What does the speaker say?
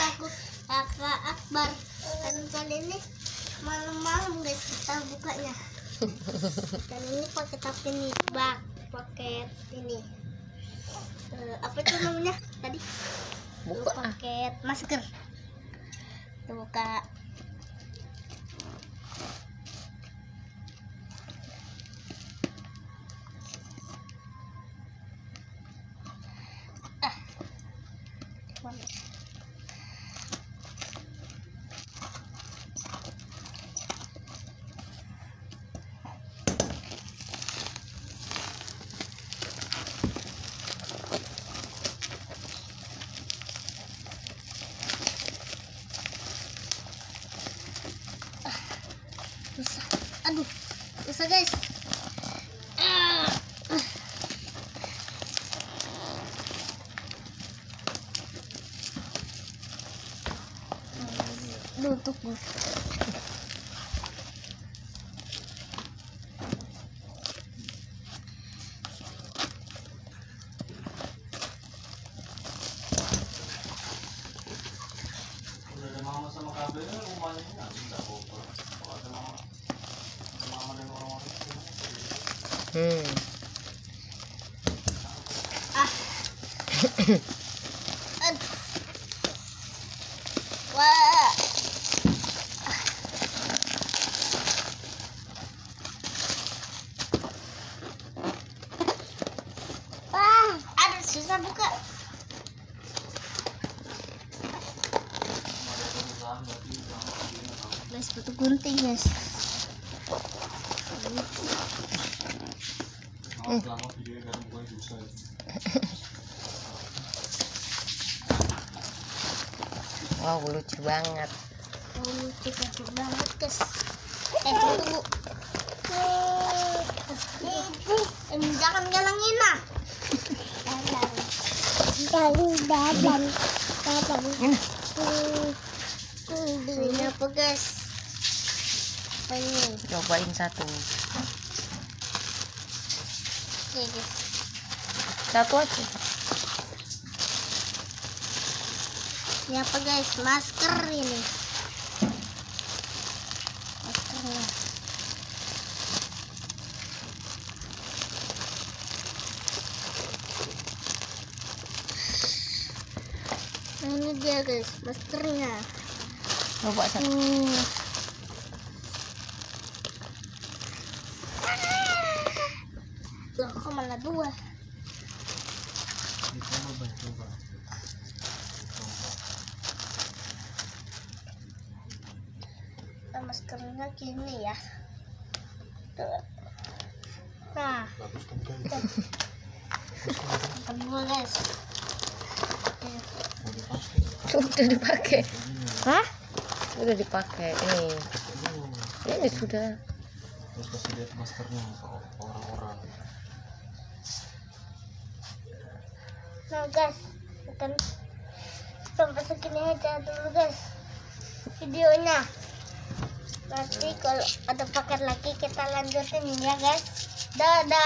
aku kakak Akbar? Dan kali ini malam-malam guys kita bukanya. Dan ini pakai tapi nih bak paket ini. Eh, apa itu namanya? Tadi? Buka. Paket masker. Kita buka. Ah susah aduh susah guys ah. Nutup gue. Udah ada mama sama kabelnya rumahnya nggak bisa bobol. Kalau ada mama, ada mama dan orang-orang itu. Hmm Ah. Aduh. Wah. Wah, ada susah buka. Guys, butuh gunting, guys. Maaf lama videonya kadang gue susah. Wow lucu banget Oh, lucu lucu banget, guys. Eh, tunggu. Eh, jangan galangin ah. Dadan. Dadan. Dadan. ini Ini apa guys? Apa ini? cobain satu Oke guys. satu aja Ini apa guys? Masker ini. Maskernya. Nah, ini dia guys, maskernya. coba satu Hmm. Loh, kok malah dua? Kita mau bantu pak. Nah, maskernya gini ya. Tuh. Nah, Bagus kan kan? kedua guys. Mau dipakai. udah dipakai Ini hah udah dipakai ini ini sudah Terus kasih lihat maskernya ke orang-orang. Nah guys, akan sampai segini aja dulu guys videonya. Nanti kalau ada paket lagi kita lanjutin ya guys. Dadah.